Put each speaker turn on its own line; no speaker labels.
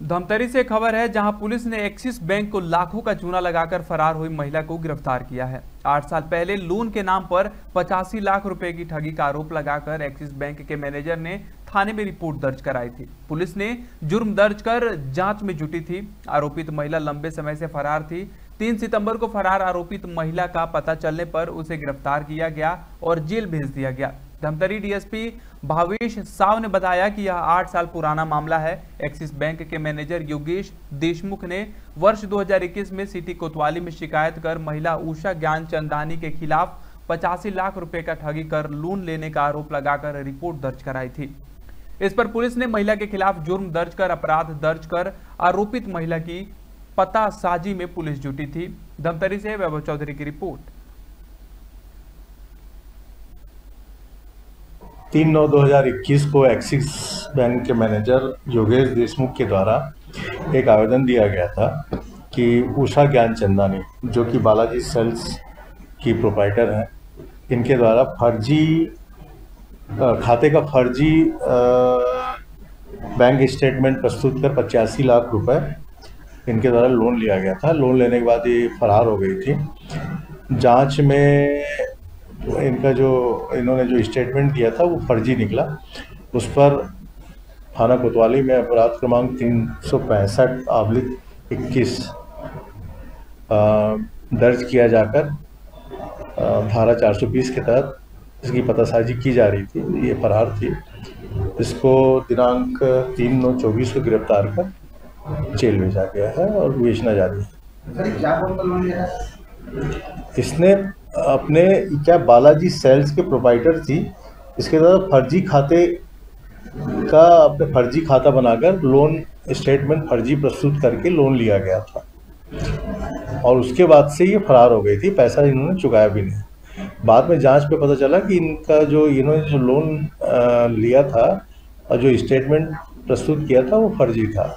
धमतरी से खबर है जहाँ पुलिस ने एक्सिस बैंक को लाखों का चूना लगाकर फरार हुई महिला को गिरफ़्तार किया है। आठ साल पहले लोन के नाम पर पचासी लाख रुपए की ठगी का आरोप लगाकर एक्सिस बैंक के मैनेजर ने थाने में रिपोर्ट दर्ज कराई थी। पुलिस ने जुर्म दर्ज कर जाँच में जुटी थी। आरोपित महिला लंबे समय से फरार थी। तीन सितंबर को फरार आरोपित महिला का पता चलने पर उसे गिरफ़्तार किया गया और जेल भेज दिया गया। धमतरी डीएसपी भावेश साव ने बताया कि यह आठ साल पुराना मामला है। एक्सिस बैंक के मैनेजर योगेश देशमुख ने वर्ष 2021 में सिटी कोतवाली में शिकायत कर महिला उषा ज्ञान चंदानी के खिलाफ पचासी लाख रुपए का ठगी कर लोन लेने का आरोप लगाकर रिपोर्ट दर्ज कराई थी। इस पर पुलिस ने महिला के खिलाफ जुर्म दर्ज कर, अपराध दर्ज कर आरोपित महिला की पता साजी में पुलिस जुटी थी। धमतरी से वैभव चौधरी की रिपोर्ट।
तीन नौ 2021 को एक्सिस बैंक के मैनेजर योगेश देशमुख के द्वारा एक आवेदन दिया गया था कि उषा ज्ञान चंदानी, जो कि बालाजी सेल्स की प्रोपाइटर हैं, इनके द्वारा फर्जी खाते का फर्जी बैंक स्टेटमेंट प्रस्तुत कर पचासी लाख रुपए इनके द्वारा लोन लिया गया था। लोन लेने के बाद ये फरार हो गई थी। जाँच में इनका जो इन्होंने जो स्टेटमेंट दिया था वो फर्जी निकला। उस पर थाना कोतवाली में अपराध क्रमांक तीन सौ पैंसठ आबलिक इक्कीस दर्ज किया जाकर धारा 420 के तहत इसकी पतासाजी की जा रही थी ये फरार थी। इसको दिनांक तीन नौ चौबीस को गिरफ़्तार कर जेल भेजा गया है और विवेचना जारी है? इसने अपने क्या बालाजी सेल्स के प्रोवाइडर थी, इसके द्वारा फर्जी खाते का अपने फर्जी खाता बनाकर लोन स्टेटमेंट फर्जी प्रस्तुत करके लोन लिया गया था। और उसके बाद से ये फरार हो गई थी, पैसा इन्होंने चुकाया भी नहीं। बाद में जाँच पे पता चला कि इनका जो इन्होंने जो लोन लिया था और जो स्टेटमेंट प्रस्तुत किया था वो फर्जी था।